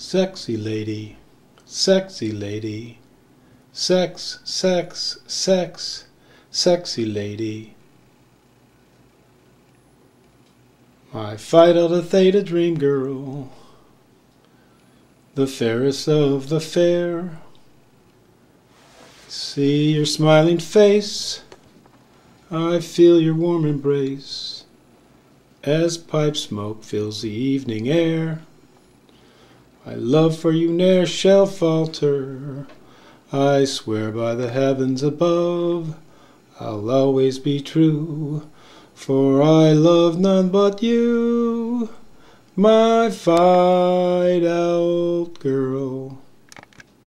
Sexy lady, sexy lady, sex, sex, sex, sexy lady. My Phi Delta Theta dream girl, the fairest of the fair. See your smiling face, I feel your warm embrace as pipe smoke fills the evening air. My love for you ne'er shall falter. I swear by the heavens above, I'll always be true, for I love none but you, my Phi Delt girl.